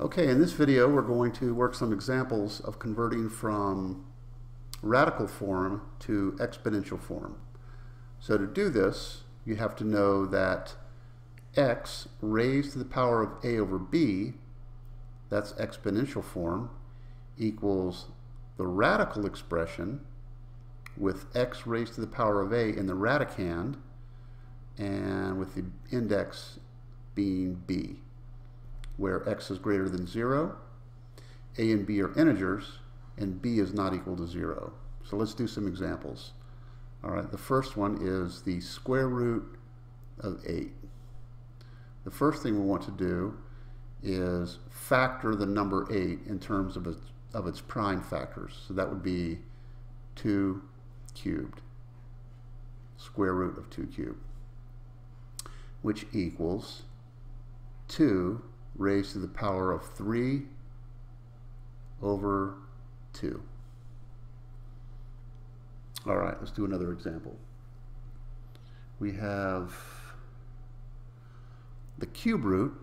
Okay, in this video we're going to work some examples of converting from radical form to exponential form. So to do this, you have to know that x raised to the power of a over b, that's exponential form, equals the radical expression with x raised to the power of a in the radicand and with the index being b where x is greater than 0, a and b are integers, and b is not equal to 0. So let's do some examples. All right, the first one is the square root of 8. The first thing we want to do is factor the number 8 in terms of its, of its prime factors. So that would be 2 cubed, square root of 2 cubed, which equals 2 raised to the power of 3 over 2. All right, let's do another example. We have the cube root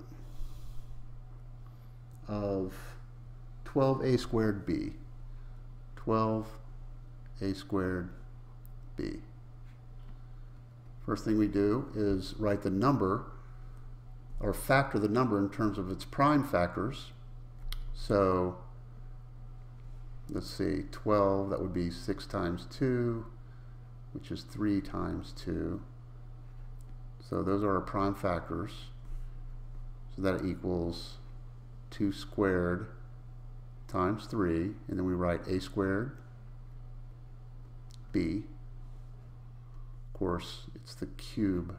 of 12a squared b. 12a squared b. First thing we do is write the number or factor the number in terms of its prime factors. So let's see, 12, that would be 6 times 2, which is 3 times 2. So those are our prime factors. So that equals 2 squared times 3, and then we write a squared b. Of course, it's the cube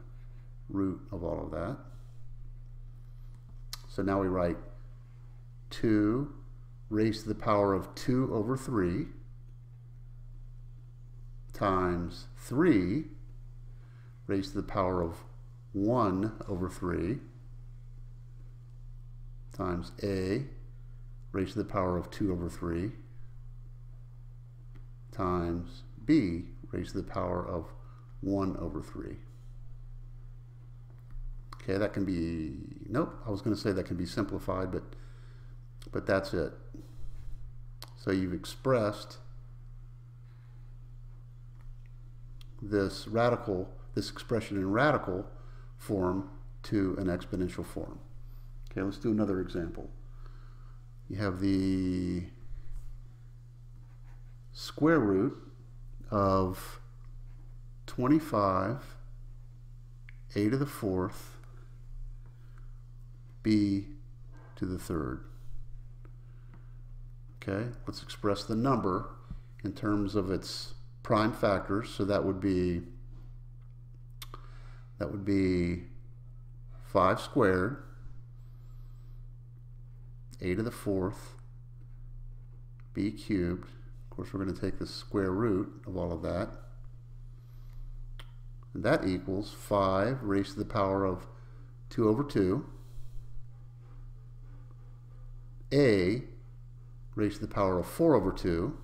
root of all of that. So now we write 2 raised to the power of 2 over 3 times 3 raised to the power of 1 over 3 times a raised to the power of 2 over 3 times b raised to the power of 1 over 3. Okay, that can be, nope, I was going to say that can be simplified, but, but that's it. So you've expressed this radical, this expression in radical form to an exponential form. Okay, let's do another example. You have the square root of 25 a to the fourth b to the third. Okay, let's express the number in terms of its prime factors. So that would be that would be 5 squared, a to the fourth, b cubed. Of course, we're going to take the square root of all of that. And that equals 5 raised to the power of 2 over 2 a raised to the power of 4 over 2,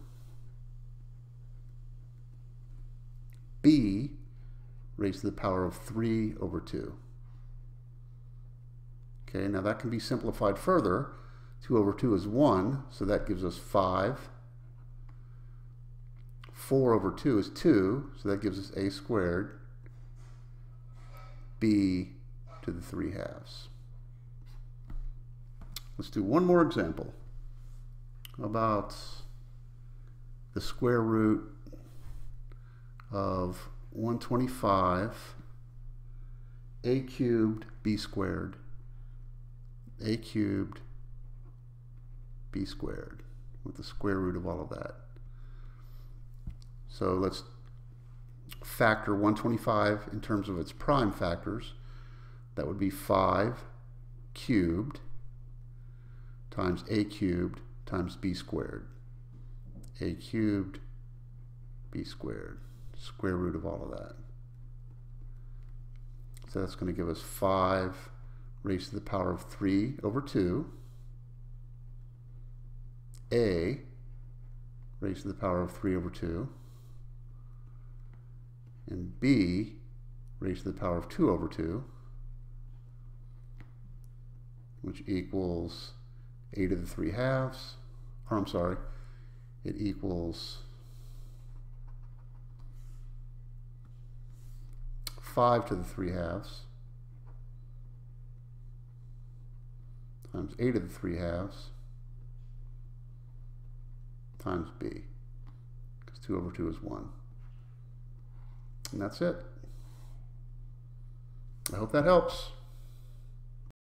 b raised to the power of 3 over 2. Okay, now that can be simplified further. 2 over 2 is 1, so that gives us 5. 4 over 2 is 2, so that gives us a squared. b to the 3 halves. Let's do one more example about the square root of 125 a cubed b squared a cubed b squared with the square root of all of that. So let's factor 125 in terms of its prime factors. That would be 5 cubed times a cubed times b squared. a cubed, b squared, square root of all of that. So that's going to give us 5 raised to the power of 3 over 2. a raised to the power of 3 over 2. And b raised to the power of 2 over 2, which equals a to the 3 halves, or I'm sorry, it equals 5 to the 3 halves times a to the 3 halves times b, because 2 over 2 is 1. And that's it. I hope that helps.